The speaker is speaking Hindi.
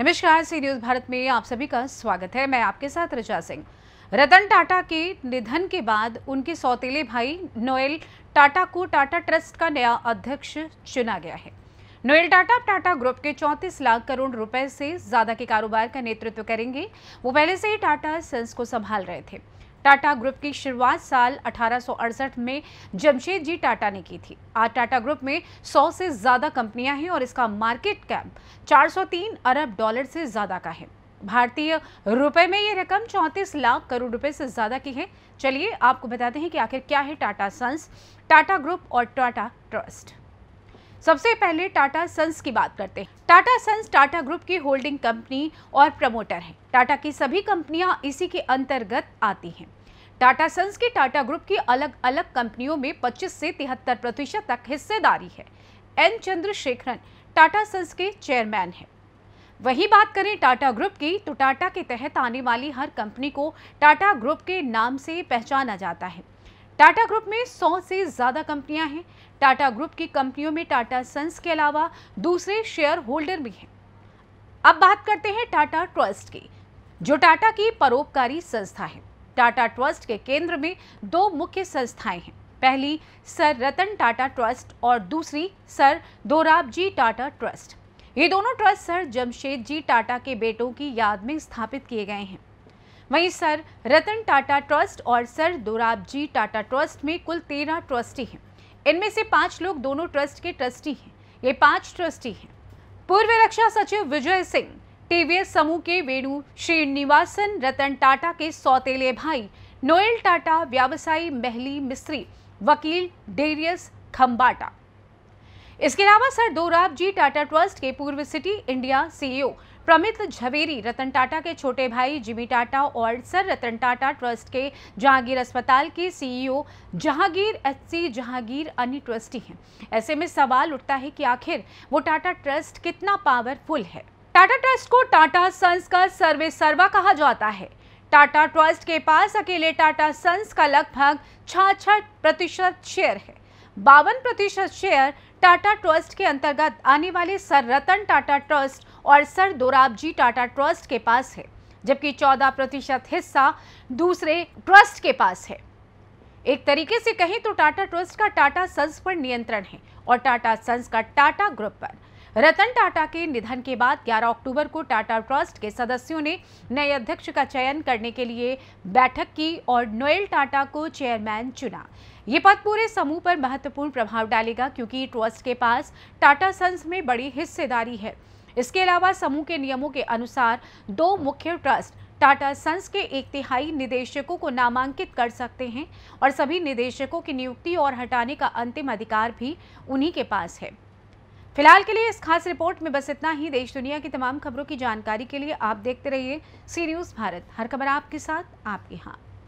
नमस्कार, सी न्यूज़ भारत में आप सभी का स्वागत है। मैं आपके साथ रचा सिंह। रतन टाटा के निधन के बाद उनके सौतेले भाई नोएल टाटा को टाटा ट्रस्ट का नया अध्यक्ष चुना गया है। नोएल टाटा टाटा ग्रुप के 34 लाख करोड़ रुपए से ज़्यादा के कारोबार का नेतृत्व करेंगे। वो पहले से ही टाटा सन्स को संभाल रहे थे। टाटा ग्रुप की शुरुआत साल अठारह में जमशेद जी टाटा ने की थी। आज टाटा ग्रुप में 100 से ज़्यादा कंपनियाँ हैं और इसका मार्केट कैप 403 अरब डॉलर से ज़्यादा का है। भारतीय रुपए में ये रकम 34 लाख करोड़ रुपए से ज़्यादा की है। चलिए आपको बताते हैं कि आखिर क्या है टाटा सन्स टाटा ग्रुप और टाटा ट्रस्ट। सबसे पहले टाटा सन्स की बात करते हैं। टाटा सन्स, टाटा ग्रुप की होल्डिंग कंपनी और प्रमोटर है। टाटा की सभी कंपनियाँ इसी के अंतर्गत आती हैं। टाटा सन्स की टाटा ग्रुप की अलग अलग कंपनियों में 25 से तिहत्तर प्रतिशत तक हिस्सेदारी है। एन चंद्रशेखरन, टाटा सन्स के चेयरमैन हैं। वही बात करें टाटा ग्रुप की तो टाटा के तहत आने वाली हर कंपनी को टाटा ग्रुप के नाम से पहचाना जाता है। टाटा ग्रुप में 100 से ज़्यादा कंपनियाँ हैं। टाटा ग्रुप की कंपनियों में टाटा सन्स के अलावा दूसरे शेयर होल्डर भी हैं। अब बात करते हैं टाटा ट्रस्ट की, जो टाटा की परोपकारी संस्था है। टाटा ट्रस्ट के केंद्र में दो मुख्य संस्थाएँ हैं। पहली, सर रतन टाटा ट्रस्ट और दूसरी, सर दोराब जी टाटा ट्रस्ट। ये दोनों ट्रस्ट सर जमशेद जी टाटा के बेटों की याद में स्थापित किए गए हैं। वहीं सर रतन टाटा ट्रस्ट और सर दोराब जी टाटा ट्रस्ट में कुल तेरह ट्रस्टी हैं। इनमें से पाँच लोग दोनों ट्रस्ट के ट्रस्टी हैं। ये पाँच ट्रस्टी हैं। पूर्व रक्षा सचिव विजय सिंह, टीवीएस समूह के वेणु श्रीनिवासन, रतन टाटा के सौतेले भाई, नोएल टाटा, व्यवसायी महली मिस्त्री, वकील डेरियस खम्बाटा इसके अलावा सर दोराब जी टाटा ट्रस्ट के पूर्व Citi India CEO Pramit Jhaveri, Ratan Tata के छोटे भाई जिमी टाटा और सर रतन टाटा ट्रस्ट के जहांगीर अस्पताल के सीईओ जहांगीर एचसी जहांगीर अन्य ट्रस्टी हैं। ऐसे में सवाल उठता है कि आखिर वो टाटा ट्रस्ट कितना पावरफुल है? टाटा ट्रस्ट को टाटा सन्स का सर्वे सर्वा कहा जाता है। टाटा ट्रस्ट के पास अकेले टाटा सन्स का लगभग छाछठ प्रतिशत शेयर है। बावन प्रतिशत शेयर टाटा ट्रस्ट के अंतर्गत आने वाले सर रतन टाटा ट्रस्ट और सर दोराबजी टाटा ट्रस्ट के पास है, जबकि 14 प्रतिशत हिस्सा दूसरे ट्रस्ट के पास है। एक तरीके से कहें तो टाटा ट्रस्ट का टाटा सन्स पर नियंत्रण है और टाटा सन्स का टाटा ग्रुप पर। रतन टाटा के निधन के बाद 11 अक्टूबर को टाटा ट्रस्ट के सदस्यों ने नए अध्यक्ष का चयन करने के लिए बैठक की और नोएल टाटा को चेयरमैन चुना। ये पद पूरे समूह पर महत्वपूर्ण प्रभाव डालेगा क्योंकि ट्रस्ट के पास टाटा सन्स में बड़ी हिस्सेदारी है। इसके अलावा समूह के नियमों के अनुसार दो मुख्य ट्रस्ट टाटा सन्स के एक तिहाई निदेशकों को नामांकित कर सकते हैं और सभी निदेशकों की नियुक्ति और हटाने का अंतिम अधिकार भी उन्हीं के पास है। फ़िलहाल के लिए इस खास रिपोर्ट में बस इतना ही। देश दुनिया की तमाम खबरों की जानकारी के लिए आप देखते रहिए सी न्यूज़ भारत। हर खबर आपके साथ, आपके यहाँ